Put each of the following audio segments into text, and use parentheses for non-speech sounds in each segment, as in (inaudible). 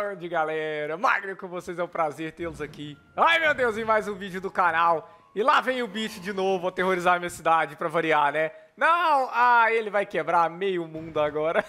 Grande galera, Magno com vocês, é um prazer tê-los aqui. Ai meu Deus, e mais um vídeo do canal. E lá vem o bicho de novo aterrorizar minha cidade, pra variar, né? Não, ah, ele vai quebrar meio mundo agora.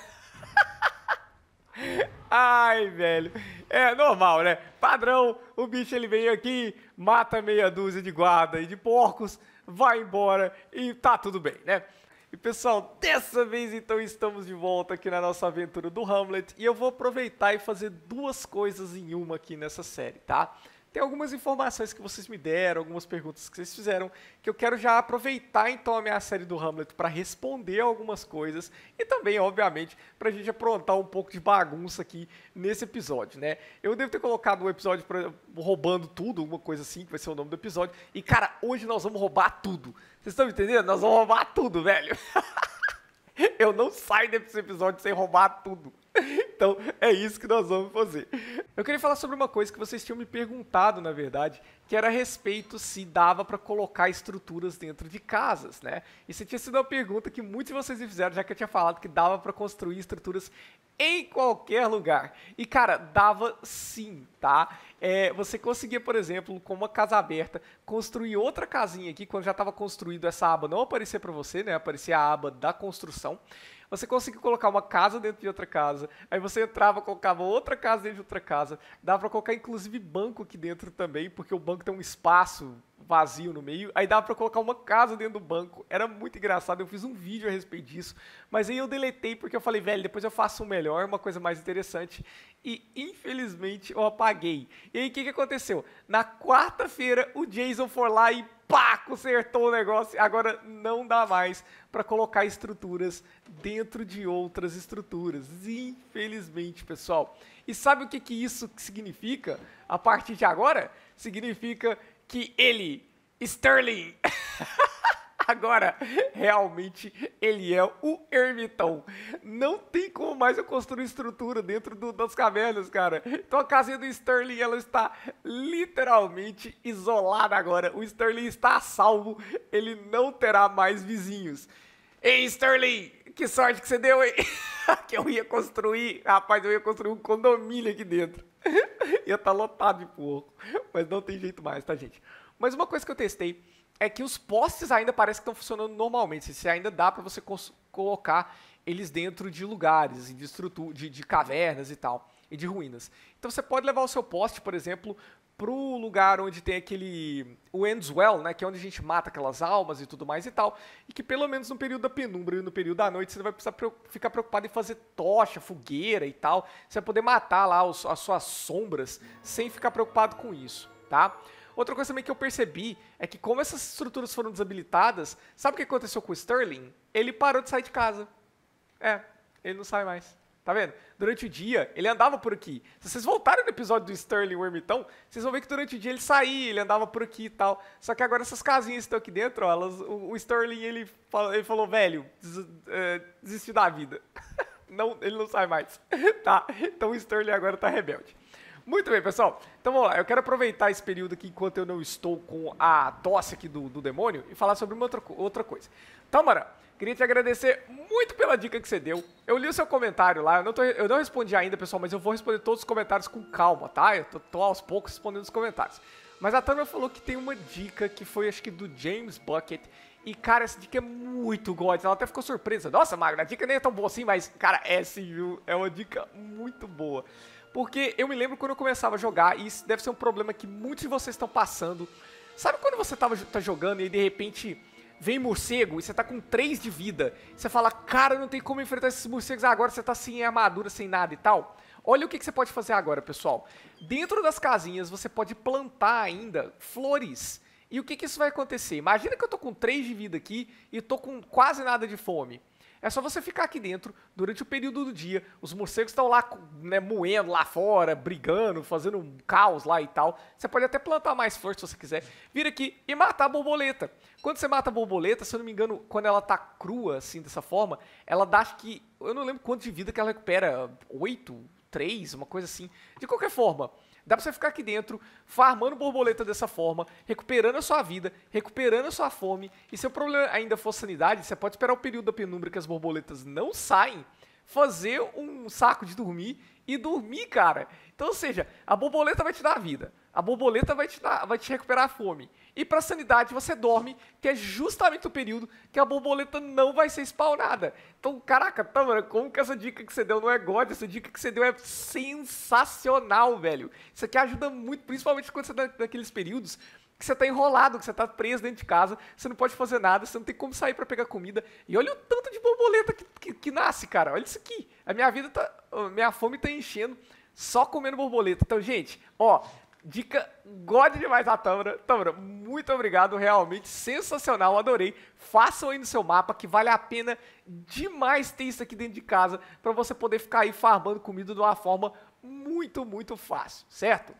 (laughs) Ai, velho. É normal, né? Padrão, o bicho ele vem aqui, mata meia dúzia de guarda e de porcos, vai embora e tá tudo bem, né? E pessoal, dessa vez então estamos de volta aqui na nossa aventura do Hamlet e eu vou aproveitar e fazer duas coisas em uma aqui nessa série, tá? Tem algumas informações que vocês me deram, algumas perguntas que vocês fizeram, que eu quero já aproveitar então a minha série do Hamlet para responder algumas coisas e também, obviamente, para a gente aprontar um pouco de bagunça aqui nesse episódio, né? Eu devo ter colocado um episódio pra, roubando tudo, uma coisa assim, que vai ser o nome do episódio. E cara, hoje nós vamos roubar tudo. Vocês estão entendendo? Nós vamos roubar tudo, velho. (laughs) eu não saio desse episódio sem roubar tudo. (laughs) Então, é isso que nós vamos fazer. Eu queria falar sobre uma coisa que vocês tinham me perguntado, na verdade, que era a respeito se dava para colocar estruturas dentro de casas, né? Isso tinha sido uma pergunta que muitos de vocês me fizeram, já que eu tinha falado que dava para construir estruturas em qualquer lugar. E, cara, dava sim, tá? É, você conseguia, por exemplo, com uma casa aberta, construir outra casinha aqui, quando já estava construído essa aba não aparecer para você, né? Aparecia a aba da construção você conseguia colocar uma casa dentro de outra casa, aí você entrava, colocava outra casa dentro de outra casa, dava para colocar inclusive banco aqui dentro também, porque o banco tem um espaço vazio no meio, aí dava para colocar uma casa dentro do banco, era muito engraçado, eu fiz um vídeo a respeito disso, mas aí eu deletei porque eu falei, velho, depois eu faço um melhor, uma coisa mais interessante, e infelizmente eu apaguei. E aí o que, que aconteceu? Na quarta-feira o Jason foi lá e pá, consertou o negócio. Agora não dá mais para colocar estruturas dentro de outras estruturas. Infelizmente, pessoal. E sabe o que, que isso significa? A partir de agora, significa que ele, Sterling, (laughs) Agora, realmente, ele é o ermitão. Não tem como mais eu construir estrutura dentro do, das cavernas, cara. Então a casinha do Sterling, ela está literalmente isolada agora. O Sterling está a salvo. Ele não terá mais vizinhos. Ei, Sterling, que sorte que você deu, hein? (laughs) que eu ia construir, rapaz, eu ia construir um condomínio aqui dentro. (laughs) ia estar tá lotado de porco. Mas não tem jeito mais, tá, gente? Mas uma coisa que eu testei é que os postes ainda parecem que estão funcionando normalmente. Se ainda dá para você colocar eles dentro de lugares, de, de, de cavernas e tal, e de ruínas. Então você pode levar o seu poste, por exemplo, para o lugar onde tem aquele o Endswell, né, que é onde a gente mata aquelas almas e tudo mais e tal, e que pelo menos no período da penumbra e no período da noite você vai precisar ficar preocupado em fazer tocha, fogueira e tal, você vai poder matar lá os, as suas sombras sem ficar preocupado com isso, tá? Outra coisa também que eu percebi é que como essas estruturas foram desabilitadas, sabe o que aconteceu com o Sterling? Ele parou de sair de casa. É, ele não sai mais. Tá vendo? Durante o dia, ele andava por aqui. Se vocês voltarem no episódio do Sterling, o ermitão, vocês vão ver que durante o dia ele saía, ele andava por aqui e tal. Só que agora essas casinhas que estão aqui dentro, ó, elas, o, o, Sterling, ele falou, ele falou velho, des, é, desistiu da vida. (laughs) não, ele não sai mais. (laughs) tá? Então o Sterling agora tá rebelde. Muito bem, pessoal. Então vamos lá. Eu quero aproveitar esse período aqui enquanto eu não estou com a tosse aqui do, do demônio e falar sobre uma outra, outra coisa. Tamara, queria te agradecer muito pela dica que você deu. Eu li o seu comentário lá. Eu não, tô, eu não respondi ainda, pessoal, mas eu vou responder todos os comentários com calma, tá? Eu tô, tô aos poucos respondendo os comentários. Mas a Tamara falou que tem uma dica que foi, acho que do James Bucket. E, cara, essa dica é muito god. Ela até ficou surpresa. Nossa, Magna, a dica nem é tão boa assim, mas, cara, é sim, viu? É uma dica muito boa. Porque eu me lembro quando eu começava a jogar, e isso deve ser um problema que muitos de vocês estão passando. Sabe quando você tava, tá jogando e de repente vem morcego e você tá com 3 de vida? Você fala, cara, não tem como enfrentar esses morcegos agora, você tá sem armadura, sem nada e tal. Olha o que, que você pode fazer agora, pessoal. Dentro das casinhas você pode plantar ainda flores. E o que, que isso vai acontecer? Imagina que eu tô com 3 de vida aqui e tô com quase nada de fome. É só você ficar aqui dentro durante o período do dia. Os morcegos estão lá, né, moendo lá fora, brigando, fazendo um caos lá e tal. Você pode até plantar mais flores se você quiser. Vir aqui e matar a borboleta. Quando você mata a borboleta, se eu não me engano, quando ela tá crua, assim, dessa forma, ela dá, acho que. Eu não lembro quanto de vida que ela recupera. Oito? Três? Uma coisa assim. De qualquer forma. Dá pra você ficar aqui dentro, farmando borboleta dessa forma, recuperando a sua vida, recuperando a sua fome. E se o problema ainda for sanidade, você pode esperar o período da penumbra que as borboletas não saem, fazer um saco de dormir e dormir, cara. Então, ou seja, a borboleta vai te dar a vida. A borboleta vai te, dar, vai te recuperar a fome. E para sanidade você dorme, que é justamente o período que a borboleta não vai ser spawnada. Então, caraca, Tamara, como que essa dica que você deu não é God? Essa dica que você deu é sensacional, velho. Isso aqui ajuda muito, principalmente quando você tá naqueles períodos que você tá enrolado, que você tá preso dentro de casa, você não pode fazer nada, você não tem como sair para pegar comida. E olha o tanto de borboleta que, que, que, nasce, cara. Olha isso aqui. A minha vida tá. Minha fome tá enchendo só comendo borboleta. Então, gente, ó, Dica God demais da Tâmara. Tâmara, muito obrigado, realmente sensacional, adorei. Façam aí no seu mapa que vale a pena demais ter isso aqui dentro de casa para você poder ficar aí farmando comida de uma forma muito, muito fácil, certo?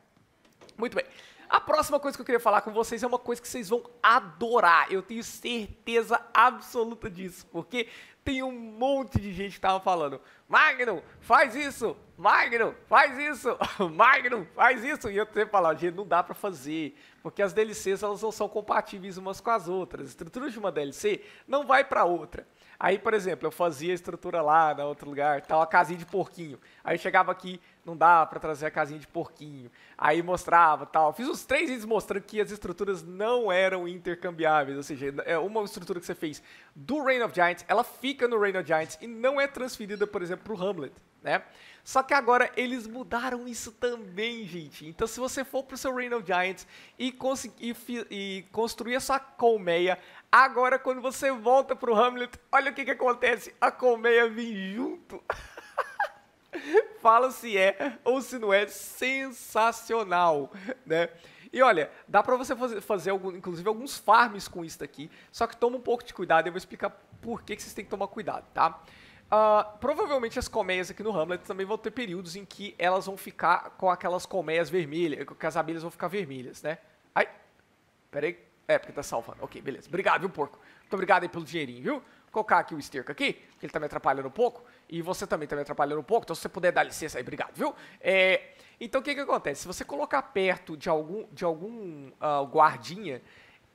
Muito bem. A próxima coisa que eu queria falar com vocês é uma coisa que vocês vão adorar. Eu tenho certeza absoluta disso, porque tem um monte de gente que tava falando: Magnum, faz isso! Magnum, faz isso! (laughs) Magnum, faz isso! E eu sempre falava: gente, não dá para fazer, porque as DLCs elas não são compatíveis umas com as outras. A estrutura de uma DLC não vai para outra. Aí, por exemplo, eu fazia a estrutura lá, na outro lugar, tal, a casinha de porquinho. Aí chegava aqui, não dá para trazer a casinha de porquinho. Aí mostrava, tal. Fiz uns três vídeos mostrando que as estruturas não eram intercambiáveis, ou seja, é uma estrutura que você fez do Reign of Giants, ela fica no Reign of Giants e não é transferida, por exemplo, para o Hamlet, né? Só que agora eles mudaram isso também, gente. Então, se você for para o seu Reign of Giants e, conseguir, e construir a sua colmeia, agora quando você volta para o Hamlet, olha o que, que acontece. A colmeia vem junto. (laughs) (laughs) Fala se é ou se não é sensacional, né? E olha, dá para você fazer, algum, inclusive alguns farms com isso aqui, só que toma um pouco de cuidado, eu vou explicar por que, que vocês têm que tomar cuidado, tá? Uh, provavelmente as colmeias aqui no Hamlet também vão ter períodos em que elas vão ficar com aquelas colmeias vermelhas, que as abelhas vão ficar vermelhas, né? Ai, peraí. É, porque tá salvando. Ok, beleza. Obrigado, viu, porco? Muito obrigado aí pelo dinheirinho, viu? Colocar aqui o esterco aqui, que ele tá me atrapalhando um pouco. E você também tá me atrapalhando um pouco, então se você puder dar licença aí, obrigado, viu? É, então o que que acontece? Se você colocar perto de algum, de algum uh, guardinha,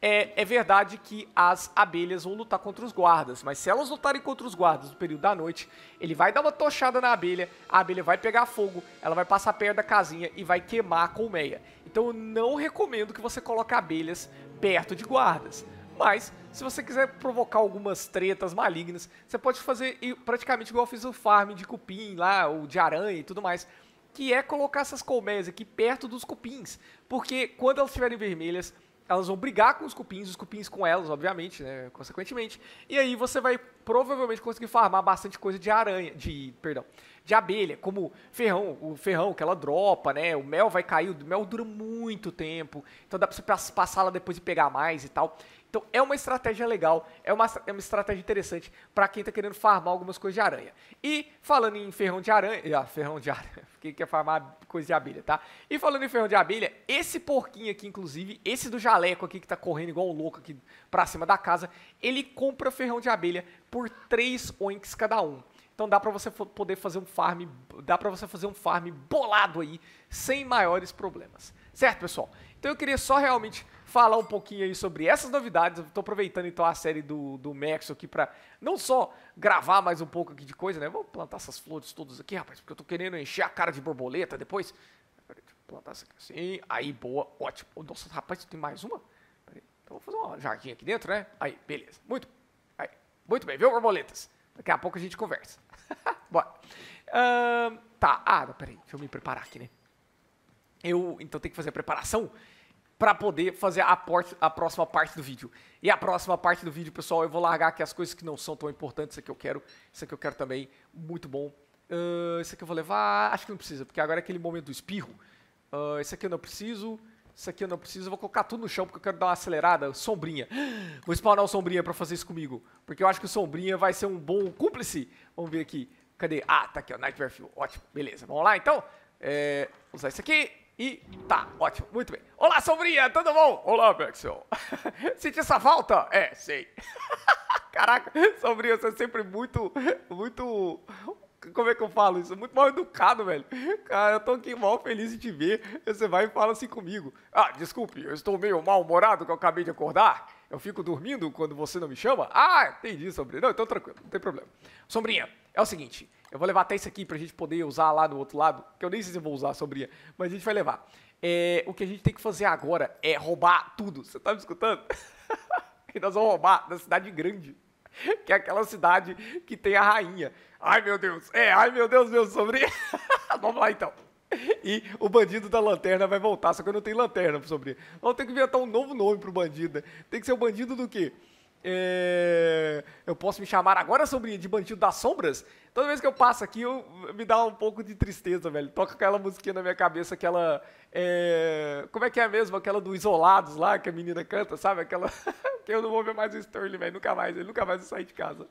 é, é, verdade que as abelhas vão lutar contra os guardas, mas se elas lutarem contra os guardas no período da noite, ele vai dar uma tochada na abelha, a abelha vai pegar fogo, ela vai passar perto da casinha e vai queimar a colmeia. Então eu não recomendo que você coloque abelhas perto de guardas. Mas, se você quiser provocar algumas tretas malignas, você pode fazer praticamente igual eu fiz o farm de cupim lá, ou de aranha e tudo mais, que é colocar essas colmeias aqui perto dos cupins. Porque quando elas estiverem vermelhas, elas vão brigar com os cupins, os cupins com elas, obviamente, né, consequentemente. E aí você vai provavelmente conseguir farmar bastante coisa de aranha, de, perdão, de abelha, como ferrão, o ferrão que ela dropa, né, o mel vai cair, o mel dura muito tempo, então dá pra você passar lá depois e pegar mais e tal. Então é uma estratégia legal, é uma, é uma estratégia interessante para quem está querendo farmar algumas coisas de aranha. E falando em ferrão de aranha, ah, ferrão de aranha, (laughs) quem quer farmar coisa de abelha, tá? E falando em ferrão de abelha, esse porquinho aqui, inclusive, esse do jaleco aqui que tá correndo igual um louco aqui pra cima da casa, ele compra ferrão de abelha por 3 oinks cada um. Então dá para você poder fazer um farm, dá para você fazer um farm bolado aí, sem maiores problemas. Certo, pessoal? Então eu queria só realmente falar um pouquinho aí sobre essas novidades. Estou aproveitando então a série do, do Max aqui para não só gravar mais um pouco aqui de coisa, né? Vou plantar essas flores todas aqui, rapaz, porque eu tô querendo encher a cara de borboleta depois. Peraí, deixa eu plantar essa aqui assim. Aí, boa, ótimo. Nossa, rapaz, tem mais uma? Peraí, então vou fazer uma jardim aqui dentro, né? Aí, beleza. Muito, aí, muito bem, viu, borboletas? Daqui a pouco a gente conversa. (laughs) Bora. Tá, ah, peraí, deixa eu me preparar aqui, né? Eu, então, tenho que fazer a preparação para poder fazer a, porte, a próxima parte do vídeo. E a próxima parte do vídeo, pessoal, eu vou largar aqui as coisas que não são tão importantes, isso aqui eu quero, isso aqui eu quero também, muito bom. Uh, isso aqui eu vou levar, acho que não precisa, porque agora é aquele momento do espirro. Uh, esse aqui eu não preciso, isso aqui eu não preciso, eu vou colocar tudo no chão porque eu quero dar uma acelerada. Sombrinha. Vou spawnar o Sombrinha para fazer isso comigo, porque eu acho que o Sombrinha vai ser um bom cúmplice. Vamos ver aqui. Cadê? Ah, tá aqui, ó, Nightmare Fuel. Ótimo, beleza. Vamos lá, então. É, usar isso aqui. E tá, ótimo, muito bem. Olá, Sombrinha, tudo bom? Olá, Maxwell. (laughs) Senti essa falta? É, sei. (laughs) Caraca, Sombrinha, você é sempre muito, muito... Como é que eu falo isso? Muito mal educado, velho. Cara, eu tô aqui mal feliz de te ver. Você vai e fala assim comigo. Ah, desculpe, eu estou meio mal-humorado que eu acabei de acordar. Eu fico dormindo quando você não me chama? Ah, entendi, Sombrinha. Não, então tranquilo, não tem problema. Sombrinha, é o seguinte, eu vou levar até isso aqui pra gente poder usar lá no outro lado, que eu nem sei se eu vou usar, sobrinha, mas a gente vai levar. É, o que a gente tem que fazer agora é roubar tudo. Você tá me escutando? (laughs) e nós vamos roubar da cidade grande, que é aquela cidade que tem a rainha. Ai, meu Deus. É, ai, meu Deus, meu sobrinho. (laughs) vamos lá, então. E o bandido da lanterna vai voltar, só que eu não tenho lanterna, sobrinho. Vamos ter que inventar um novo nome pro bandido. Né? Tem que ser o bandido do quê? É... Eu posso me chamar agora, sobrinha, de Bandido das Sombras? Toda vez que eu passo aqui, eu... me dá um pouco de tristeza, velho. Toca aquela musiquinha na minha cabeça, aquela. É... Como é que é mesmo? Aquela do Isolados lá, que a menina canta, sabe? Aquela. (laughs) que eu não vou ver mais o Sterling, velho. Nunca mais. Ele nunca mais vai sair de casa.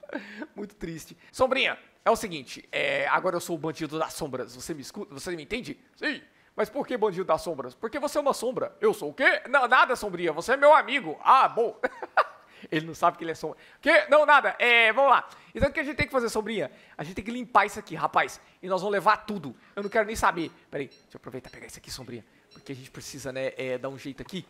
Muito triste. Sombrinha, é o seguinte. É... Agora eu sou o Bandido das Sombras. Você me escuta? Você me entende? Sim. Mas por que bandido das sombras? Porque você é uma sombra. Eu sou o quê? Não, nada, sombria. Você é meu amigo. Ah, bom. (laughs) Ele não sabe que ele é sombra. Que? Não, nada. É, vamos lá. Então o que a gente tem que fazer, sombrinha? A gente tem que limpar isso aqui, rapaz. E nós vamos levar tudo. Eu não quero nem saber. Peraí, deixa eu aproveitar e pegar isso aqui, sombrinha. Porque a gente precisa, né, é, dar um jeito aqui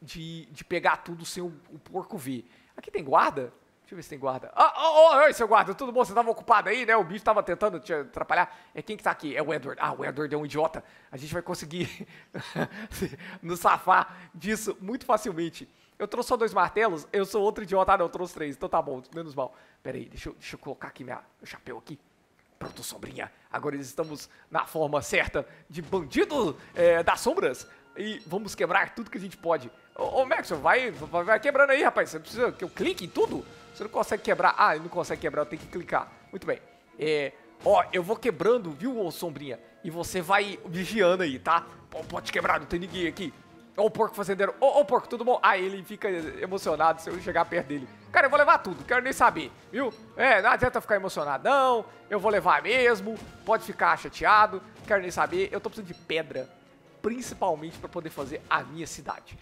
de, de pegar tudo sem o, o porco ver. Aqui tem guarda? Deixa eu ver se tem guarda. Ah, oh, oh, oi, seu guarda, tudo bom? Você estava ocupado aí, né? O bicho estava tentando te atrapalhar. É quem que tá aqui? É o Edward. Ah, o Edward é um idiota. A gente vai conseguir (laughs) nos safar disso muito facilmente. Eu trouxe só dois martelos, eu sou outro idiota. Ah, não, eu trouxe três, então tá bom, menos mal. Pera aí, deixa eu, deixa eu colocar aqui minha, meu chapéu aqui. Pronto, sombrinha. Agora estamos na forma certa de bandido é, das sombras. E vamos quebrar tudo que a gente pode. Ô, ô vai, vai, vai, quebrando aí, rapaz. Você precisa que eu clique em tudo? Você não consegue quebrar. Ah, ele não consegue quebrar, eu tenho que clicar. Muito bem. É, ó, eu vou quebrando, viu, ô sombrinha? E você vai vigiando aí, tá? Pode quebrar, não tem ninguém aqui. Ó o porco fazendeiro. Ô, ô porco, tudo bom? Aí ele fica emocionado se eu chegar perto dele. Cara, eu vou levar tudo, quero nem saber, viu? É, não adianta ficar emocionado, não. Eu vou levar mesmo. Pode ficar chateado, quero nem saber. Eu tô precisando de pedra, principalmente para poder fazer a minha cidade.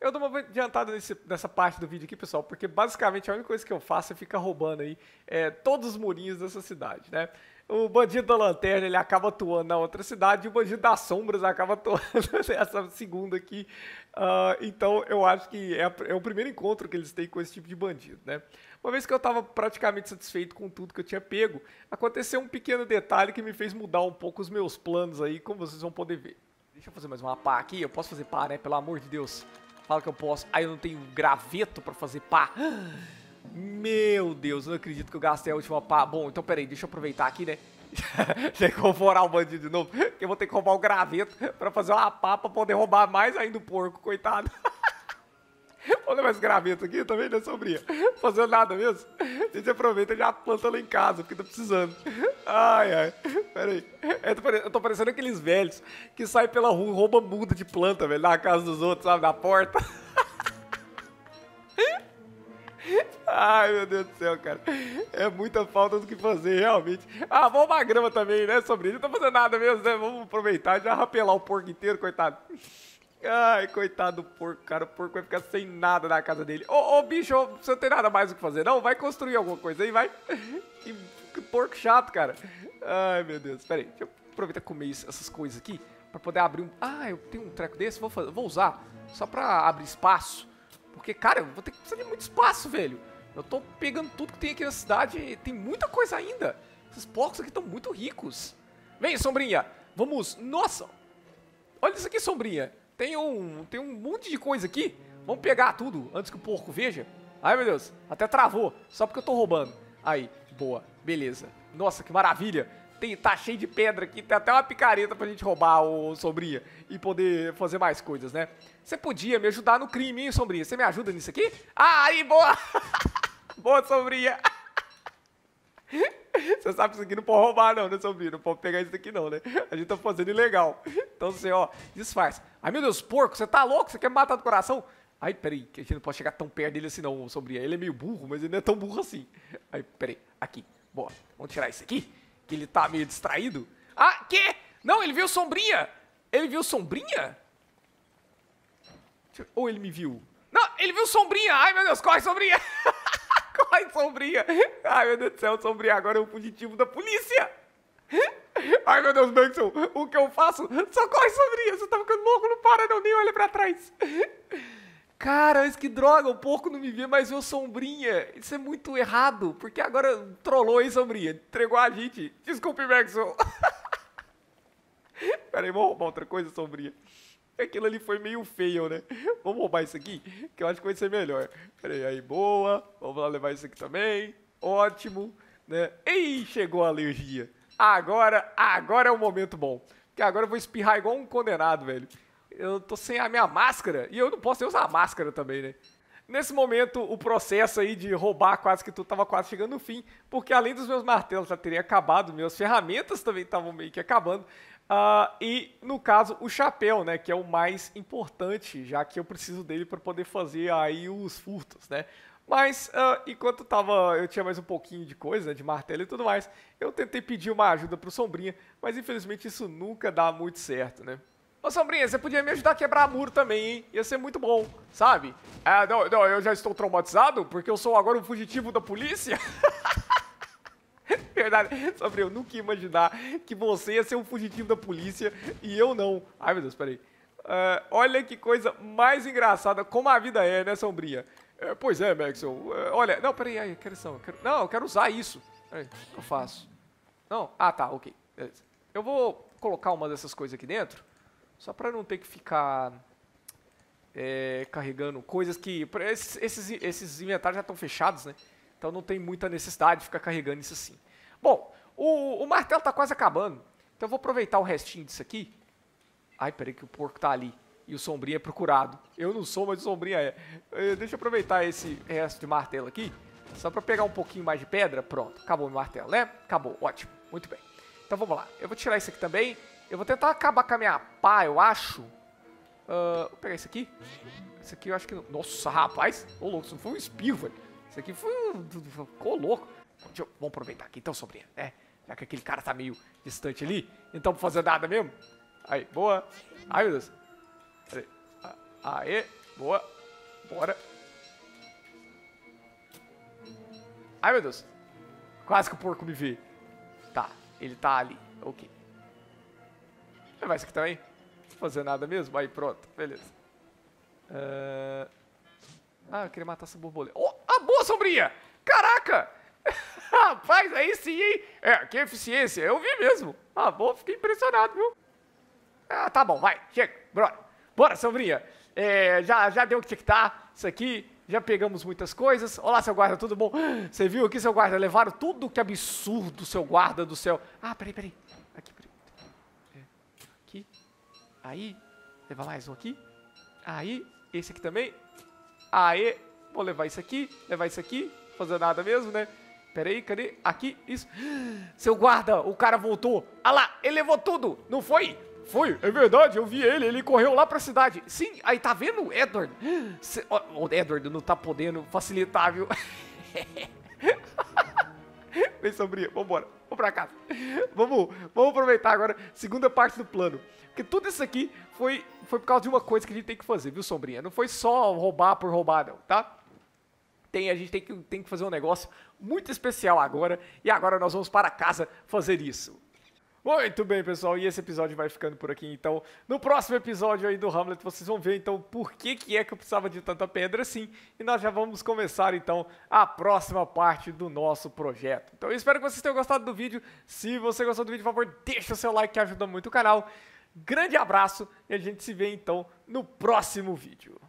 Eu dou uma adiantada nesse, nessa parte do vídeo aqui, pessoal, porque basicamente a única coisa que eu faço é ficar roubando aí é, todos os murinhos dessa cidade, né? O bandido da lanterna ele acaba atuando na outra cidade e o bandido das sombras acaba atuando (laughs) nessa segunda aqui. Uh, então eu acho que é, é, o primeiro encontro que eles têm com esse tipo de bandido, né? Uma vez que eu estava praticamente satisfeito com tudo que eu tinha pego, aconteceu um pequeno detalhe que me fez mudar um pouco os meus planos aí, como vocês vão poder ver. Deixa eu fazer mais uma pá aqui. Eu posso fazer pá, né? Pelo amor de Deus. Fala que eu posso. Aí eu não tenho graveto para fazer pá. (gasps) Meu Deus, eu não acredito que eu gastei a última pá. Bom, então peraí, deixa eu aproveitar aqui, né? (laughs) Tem que o bandido de novo. Que eu vou ter que roubar o graveto pra fazer uma pá pra poder roubar mais ainda o porco, coitado. (laughs) Vou levar esse graveto aqui também, né, sobrinha? Fazendo nada mesmo. A gente aproveita e já planta lá em casa, porque tá precisando. Ai, ai. Pera aí. Eu tô parecendo aqueles velhos que saem pela rua e roubam muda de planta, velho, na casa dos outros, sabe, na porta. (laughs) Ai, meu Deus do céu, cara. É muita falta do que fazer, realmente. Ah, vamos uma grama também, né, sobrinho? Não tô fazendo nada mesmo, né? Vamos aproveitar e já rapelar o porco inteiro, coitado. Ai, coitado do porco, cara. O porco vai ficar sem nada na casa dele. Ô, ô, bicho, você não tem nada mais o que fazer, não? Vai construir alguma coisa aí, vai. (laughs) Que, que porco chato, cara. Ai, meu Deus. Pera aí, deixa eu aproveitar e comer essas coisas aqui pra poder abrir um... Ah, eu tenho um treco desse, vou, fazer, vou usar só pra abrir espaço. Porque, cara, eu vou ter que precisar de muito espaço, velho. Eu tô pegando tudo que tem aqui na cidade tem muita coisa ainda. Esses porcos aqui estão muito ricos. Vem, Sombrinha, vamos... Nossa! Olha isso aqui, Sombrinha. Tem um, tem um monte de coisa aqui. Vamos pegar tudo antes que o porco veja. Ai, meu Deus, até travou. Só porque eu tô roubando. Aí, boa, beleza. Nossa, que maravilha. Tem, tá cheio de pedra aqui, tem até uma picareta pra gente roubar, o Sombrinha, e poder fazer mais coisas, né? Você podia me ajudar no crime, hein, Sombrinha? Você me ajuda nisso aqui? Ah, aí, boa! (laughs) boa, Sombrinha! (laughs) Você sabe que isso aqui não pode roubar, não, né, Sombrinha? Não pode pegar isso aqui, não, né? A gente tá fazendo ilegal. Então você, ó, disfarça. Ai, meu Deus, porco, você tá louco? Você quer me matar do coração? Ai, peraí, que a gente não pode chegar tão perto dele assim, não, Sombrinha. Ele é meio burro, mas ele não é tão burro assim. Aí, peraí, aqui. Boa, vamos tirar isso aqui que ele tá meio distraído. Ah, que? Não, ele viu sombrinha. Ele viu sombrinha? Ou ele me viu? Não, ele viu sombrinha. Ai, meu Deus, corre, sombrinha. (laughs) corre, sombrinha. Ai, meu Deus do céu, sombrinha agora é o fugitivo da polícia. Ai, meu Deus, Maxwell, o que eu faço? Socorre, sombrinha. Você tá ficando louco, não para não, nem olha pra trás. Cara, isso que droga, o porco não me vê, mas viu sombrinha. Isso é muito errado, porque agora trollou, hein, sombrinha? Entregou a gente. Desculpe, Maxwell. (laughs) Peraí, vamos roubar outra coisa, sombrinha. Aquilo ali foi meio feio, né? (laughs) Vamos roubar isso aqui, que eu acho que vai ser melhor. Peraí, aí, boa. Vamos lá levar isso aqui também. Ótimo, né? Ei, chegou a alergia. Agora, agora é o momento bom. Porque agora eu vou espirrar igual um condenado, velho eu tô sem a minha máscara e eu não posso usar a máscara também, né? Nesse momento, o processo aí de roubar quase que tudo tava quase chegando no fim, porque além dos meus martelos já terem acabado, minhas ferramentas também estavam meio que acabando. Uh, e, no caso, o chapéu, né, que é o mais importante, já que eu preciso dele para poder fazer aí os furtos, né? Mas, uh, enquanto tava, eu tinha mais um pouquinho de coisa, né, de martelo e tudo mais, eu tentei pedir uma ajuda pro Sombrinha, mas infelizmente isso nunca dá muito certo, né? Ô Sombrinha, você podia me ajudar a quebrar muro também, hein? Ia ser muito bom, sabe? Ah, não, não, eu já estou traumatizado porque eu sou agora um fugitivo da polícia. (laughs) Verdade, Sombrinha, eu nunca ia imaginar que você ia ser um fugitivo da polícia e eu não. Ai, meu Deus, peraí. Uh, olha que coisa mais engraçada, como a vida é, né, Sombrinha? Uh, pois é, Maxwell. Uh, olha, não, peraí, aí, quero, quero, não, eu quero usar isso. Peraí, o que eu faço? Não? Ah, tá, ok. Beleza. Eu vou colocar uma dessas coisas aqui dentro. Só para não ter que ficar é, carregando coisas que... Esses, esses, esses inventários já estão fechados, né? Então não tem muita necessidade de ficar carregando isso assim. Bom, o, o martelo está quase acabando. Então eu vou aproveitar o restinho disso aqui. Ai, peraí que o porco está ali. E o sombrinha é procurado. Eu não sou, mas o sombrinha é. é. Deixa eu aproveitar esse resto de martelo aqui. Só para pegar um pouquinho mais de pedra. Pronto, acabou o martelo, né? Acabou, ótimo. Muito bem. Então vamos lá. Eu vou tirar isso aqui também. Eu vou tentar acabar com a minha pá, eu acho. Uh, vou pegar esse aqui. Esse aqui eu acho que... Nossa, rapaz. Ô, louco, isso não foi um espirro, velho. Isso aqui foi um... Ficou louco. Eu... Vamos aproveitar aqui então, sobrinha. É, já que aquele cara tá meio distante ali. Então, pra fazer nada mesmo. Aí, boa. Ai, meu Deus. Aê, boa. Bora. Ai, meu Deus. Quase que o porco me vê. Tá, ele tá ali. Ok. Vai isso aqui também? Não fazer nada mesmo? Aí, pronto. Beleza. Uh... Ah, eu queria matar essa borboleta. Oh, a boa sombrinha! Caraca! Rapaz, aí sim, hein? É, que eficiência. Eu vi mesmo. Ah, bom, fiquei impressionado, viu? Ah, tá bom, vai. Chega, bora. Bora, sombrinha. É, já, já deu o que tinha que tá. Isso aqui. Já pegamos muitas coisas. Olá, seu guarda, tudo bom? Você viu aqui, seu guarda? Levaram tudo que absurdo, seu guarda do céu. Ah, peraí, peraí. Aqui, peraí. Aí, levar mais um aqui. Aí, esse aqui também. Aí, vou levar isso aqui, levar isso aqui. Fazer nada mesmo, né? Pera aí, cadê? Aqui, isso. Seu guarda, o cara voltou. Ah lá, ele levou tudo, não foi? Foi, é verdade, eu vi ele, ele correu lá pra cidade. Sim, aí tá vendo, Edward? Cê, o Edward não tá podendo facilitar, viu? (laughs) Vem, sombrinha, vambora, vamos pra casa. Vamos, vamos aproveitar agora, segunda parte do plano. Porque tudo isso aqui foi, foi por causa de uma coisa que a gente tem que fazer, viu, Sombrinha? Não foi só roubar por roubar, não, tá? Tem, a gente tem que, tem que fazer um negócio muito especial agora, e agora nós vamos para casa fazer isso. Muito bem, pessoal, e esse episódio vai ficando por aqui, então, no próximo episódio aí do Hamlet, vocês vão ver, então, por que que é que eu precisava de tanta pedra assim, e nós já vamos começar, então, a próxima parte do nosso projeto. Então, eu espero que vocês tenham gostado do vídeo, se você gostou do vídeo, por favor, deixa o seu like, que ajuda muito o canal, Grande abraço e a gente se vê então no próximo vídeo.